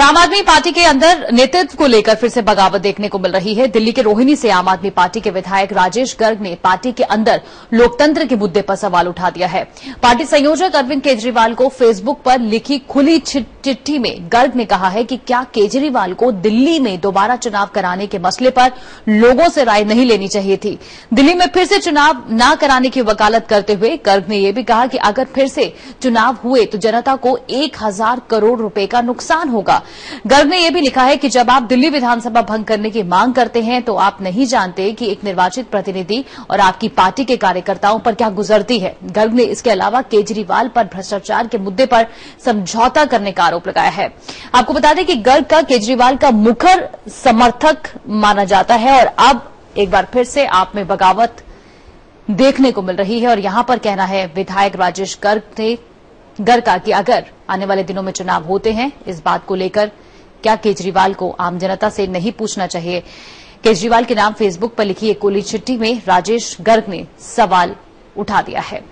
आम आदमी पार्टी के अंदर नेतृत्व को लेकर फिर से बगावत देखने को मिल रही है। दिल्ली के रोहिणी से आम आदमी पार्टी के विधायक राजेश गर्ग ने पार्टी के अंदर लोकतंत्र के मुद्दे पर सवाल उठा दिया है। पार्टी संयोजक अरविंद केजरीवाल को फेसबुक पर लिखी खुली चिट्ठी में गर्ग ने कहा है कि क्या केजरीवाल को दिल्ली में दोबारा चुनाव कराने के मसले पर लोगों से राय नहीं लेनी चाहिए थी। दिल्ली में फिर से चुनाव न कराने की वकालत करते हुए गर्ग ने यह भी कहा कि अगर फिर से चुनाव हुए तो जनता को एक हज़ार करोड़ रुपये का नुकसान होगा। गर्ग ने यह भी लिखा है कि जब आप दिल्ली विधानसभा भंग करने की मांग करते हैं तो आप नहीं जानते कि एक निर्वाचित प्रतिनिधि और आपकी पार्टी के कार्यकर्ताओं पर क्या गुजरती है। गर्ग ने इसके अलावा केजरीवाल पर भ्रष्टाचार के मुद्दे पर समझौता करने का आरोप लगाया है। आपको बता दें कि गर्ग का केजरीवाल का मुखर समर्थक माना जाता है और अब एक बार फिर से आप में बगावत देखने को मिल रही है और यहाँ पर कहना है, विधायक राजेश गर्ग ने गर्ग का कि अगर आने वाले दिनों में चुनाव होते हैं, इस बात को लेकर क्या केजरीवाल को आम जनता से नहीं पूछना चाहिए? केजरीवाल के नाम फेसबुक पर लिखी एक खुली चिट्ठी में राजेश गर्ग ने सवाल उठा दिया है।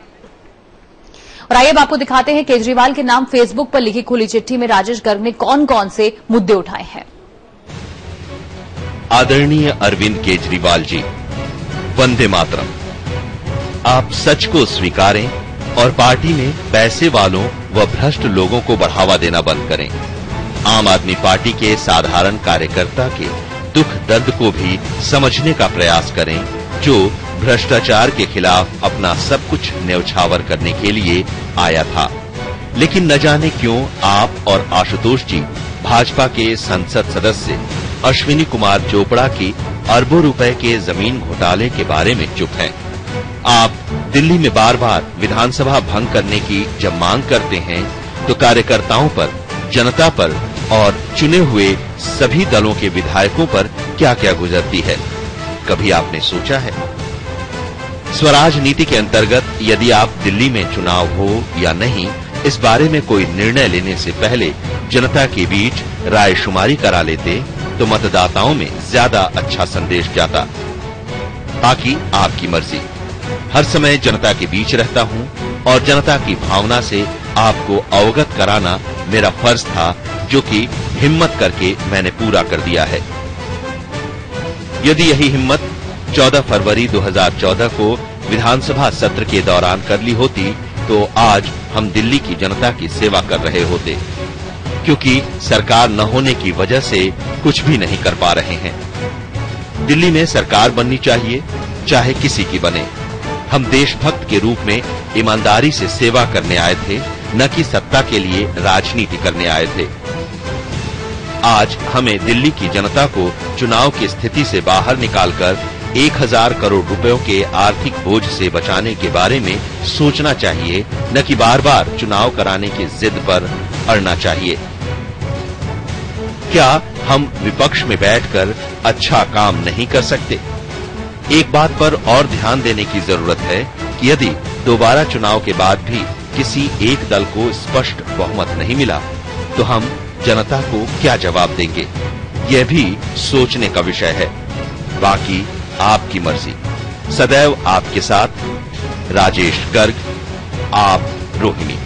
और आइए अब आपको दिखाते हैं केजरीवाल के नाम फेसबुक पर लिखी खुली चिट्ठी में राजेश गर्ग ने कौन कौन से मुद्दे उठाए हैं। आदरणीय अरविंद केजरीवाल जी, वंदे मातरम। आप सच को स्वीकारें और पार्टी में पैसे वालों व भ्रष्ट लोगों को बढ़ावा देना बंद करें। आम आदमी पार्टी के साधारण कार्यकर्ता के दुख दर्द को भी समझने का प्रयास करें, जो भ्रष्टाचार के खिलाफ अपना सब कुछ न्यौछावर करने के लिए आया था। लेकिन न जाने क्यों आप और आशुतोष जी, भाजपा के संसद सदस्य अश्विनी कुमार चोपड़ा की अरबों रुपए के ज़मीन घोटाले के बारे में चुप हैं। आप दिल्ली में बार बार विधानसभा भंग करने की जब मांग करते हैं तो कार्यकर्ताओं पर, जनता पर और चुने हुए सभी दलों के विधायकों पर क्या क्या गुजरती है? कभी आपने सोचा है? स्वराज नीति के अंतर्गत यदि आप दिल्ली में चुनाव हो या नहीं, इस बारे में कोई निर्णय लेने से पहले जनता के बीच रायशुमारी करा लेते तो मतदाताओं में ज़्यादा अच्छा संदेश जाता। बाकी आपकी मर्ज़ी। हर समय जनता के बीच रहता हूँ और जनता की भावना से आपको अवगत कराना मेरा फ़र्ज़ था, जो कि हिम्मत करके मैंने पूरा कर दिया है। यदि यही हिम्मत 14 फरवरी 2014 को विधानसभा सत्र के दौरान कर ली होती तो आज हम दिल्ली की जनता की सेवा कर रहे होते, क्योंकि सरकार न होने की वजह से कुछ भी नहीं कर पा रहे हैं। दिल्ली में सरकार बननी चाहिए, चाहे किसी की बने। हम देशभक्त के रूप में ईमानदारी से सेवा करने आए थे, न कि सत्ता के लिए राजनीति करने आए थे। आज हमें दिल्ली की जनता को चुनाव की स्थिति से बाहर निकालकर एक हज़ार करोड़ रुपयों के आर्थिक बोझ से बचाने के बारे में सोचना चाहिए, न कि बार बार चुनाव कराने की जिद पर अड़ना चाहिए। क्या हम विपक्ष में बैठकर अच्छा काम नहीं कर सकते? एक बात पर और ध्यान देने की ज़रूरत है कि यदि दोबारा चुनाव के बाद भी किसी एक दल को स्पष्ट बहुमत नहीं मिला तो हम जनता को क्या जवाब देंगे? यह भी सोचने का विषय है। बाकी आपकी मर्ज़ी। सदैव आपके साथ राजेश गर्ग, आप रोहिणी।